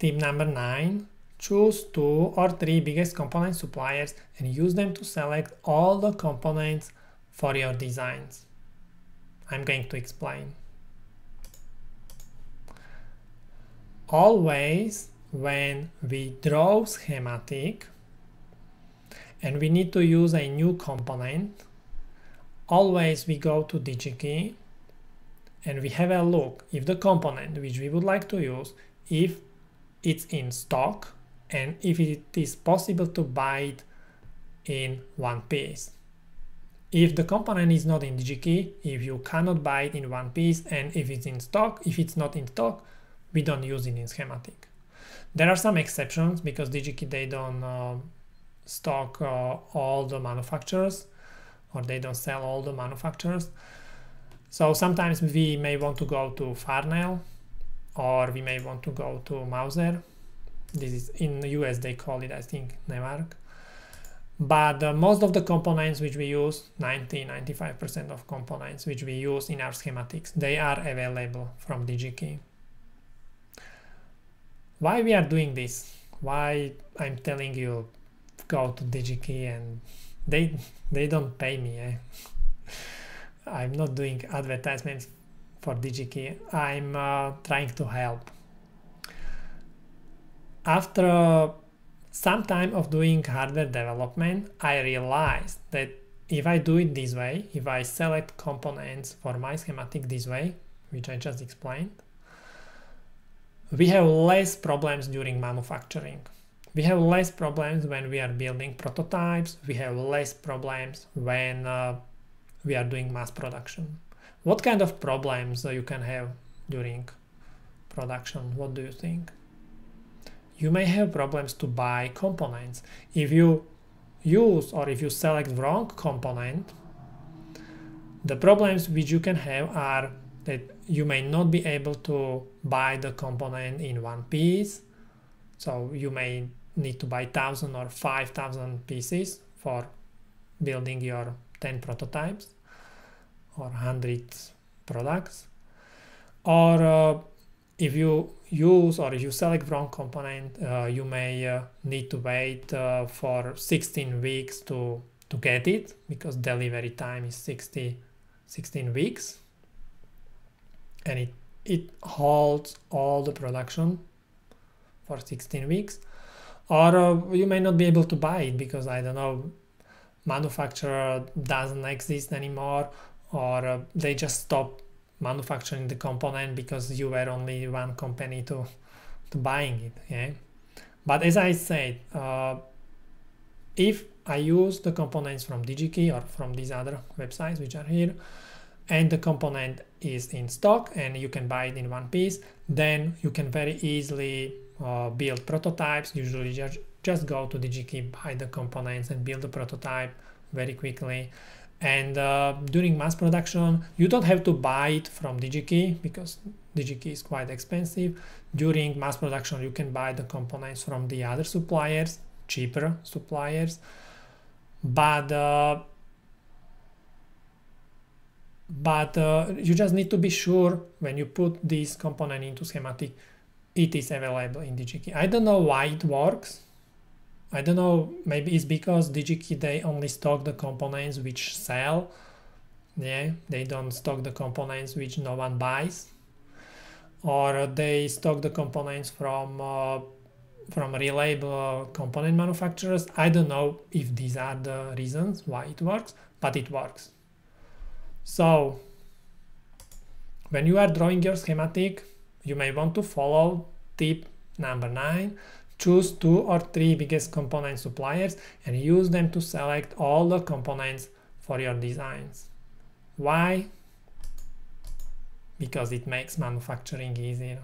Tip number 9. Choose two or three biggest component suppliers and use them to select all the components for your designs. I'm going to explain. Always when we draw schematic and we need to use a new component, always we go to DigiKey and we have a look if the component which we would like to use, if it's in stock and if it is possible to buy it in one piece. If the component is not in DigiKey, if you cannot buy it in one piece, and if it's in stock, if it's not in stock, we don't use it in schematic. There are some exceptions because DigiKey they don't uh, stock uh, all the manufacturers or they don't sell all the manufacturers. So sometimes we may want to go to Farnell or we may want to go to Mouser. This is in the US they call it I think Newark but uh, most of the components which we use 90-95% of components which we use in our schematics they are available from DigiKey why we are doing this why I'm telling you go to DigiKey and they they don't pay me eh? I'm not doing advertisements for DigiKey I'm uh, trying to help after some time of doing hardware development, I realized that if I do it this way, if I select components for my schematic this way, which I just explained, we have less problems during manufacturing. We have less problems when we are building prototypes. We have less problems when uh, we are doing mass production. What kind of problems you can have during production? What do you think? you may have problems to buy components. If you use or if you select wrong component, the problems which you can have are that you may not be able to buy the component in one piece. So you may need to buy 1000 or 5000 pieces for building your 10 prototypes or 100 products. Or uh, if you use or if you select wrong component, uh, you may uh, need to wait uh, for 16 weeks to, to get it because delivery time is 60, 16 weeks. And it, it holds all the production for 16 weeks. Or uh, you may not be able to buy it because, I don't know, manufacturer doesn't exist anymore or uh, they just stop manufacturing the component because you were only one company to to buying it yeah? But as i said uh, if i use the components from digikey or from these other websites which are here and the component is in stock and you can buy it in one piece then you can very easily uh, build prototypes. Usually just just go to digikey buy the components and build the prototype very quickly and uh, during mass production you don't have to buy it from DigiKey because DigiKey is quite expensive. During mass production you can buy the components from the other suppliers cheaper suppliers. But uh, but uh, you just need to be sure when you put this component into schematic it is available in DigiKey I don't know why it works I don't know, maybe it's because DigiKey they only stock the components which sell. Yeah, they don't stock the components which no one buys. Or they stock the components from uh, from reliable component manufacturers. I don't know if these are the reasons why it works, but it works. So when you are drawing your schematic, you may want to follow tip number nine choose two or three biggest component suppliers and use them to select all the components for your designs. Why? Because it makes manufacturing easier.